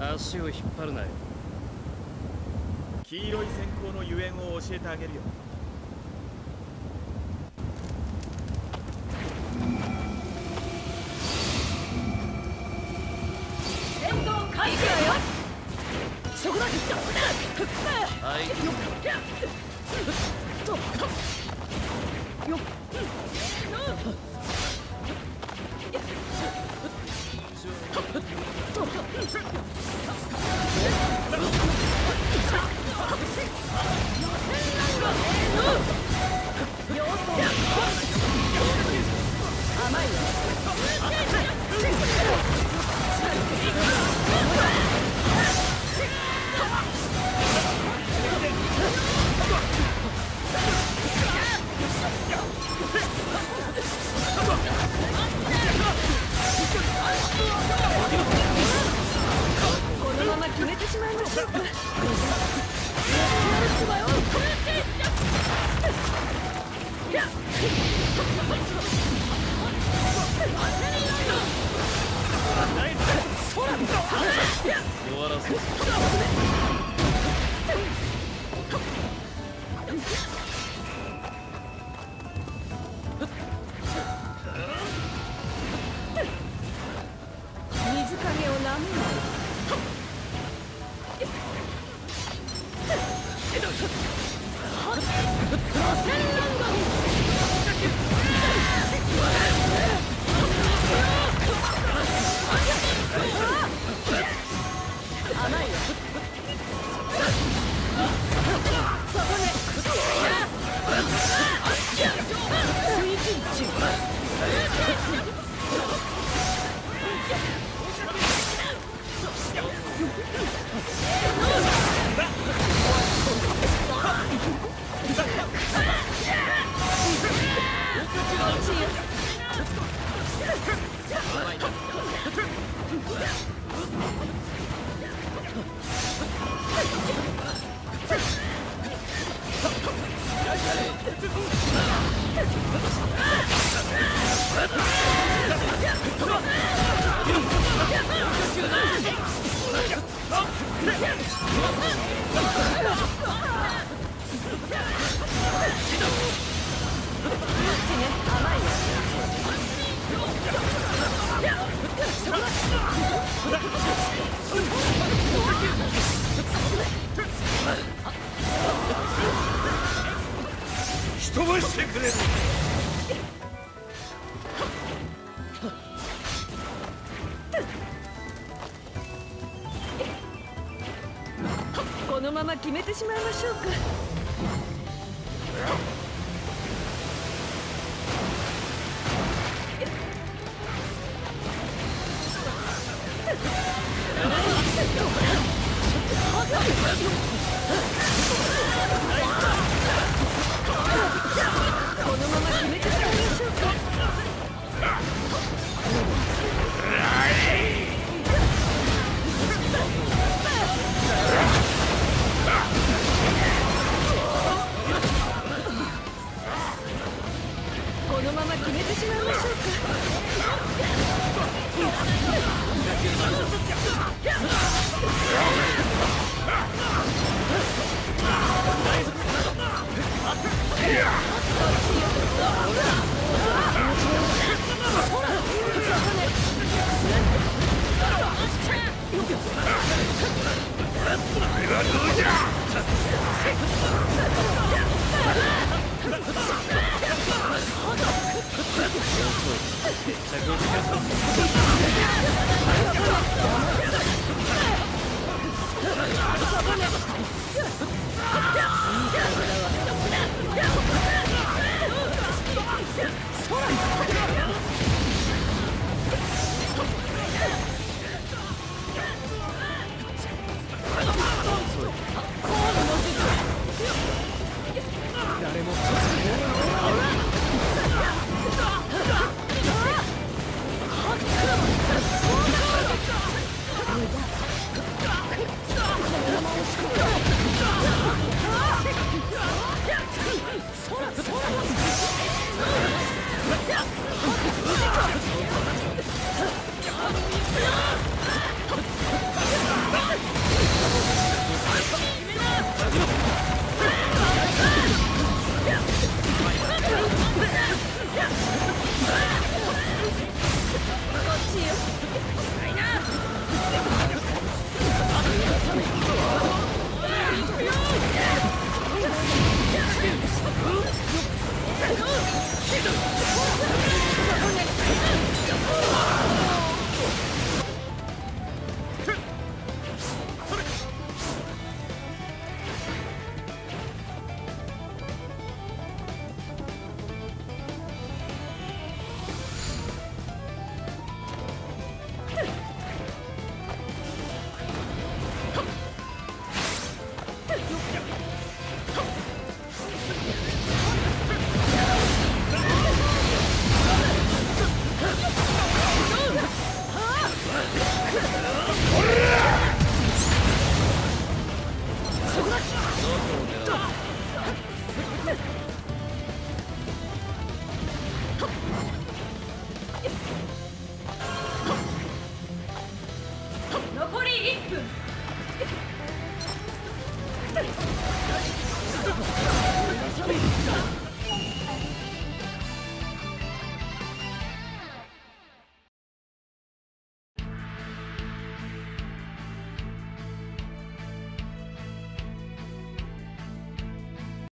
足を引っ張るなよ。黄色い閃光のゆえんを教えてあげるよ。こ Yeah. 飛ばしてくれる。このまま決めてしまいましょうか このまま決めてしまう。Yeah!